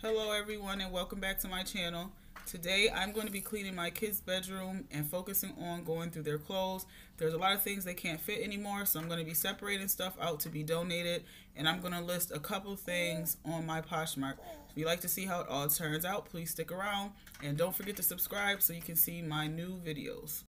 Hello everyone and welcome back to my channel. Today I'm going to be cleaning my kids bedroom and focusing on going through their clothes. There's a lot of things they can't fit anymore so I'm going to be separating stuff out to be donated and I'm going to list a couple things on my Poshmark. If you like to see how it all turns out please stick around and don't forget to subscribe so you can see my new videos.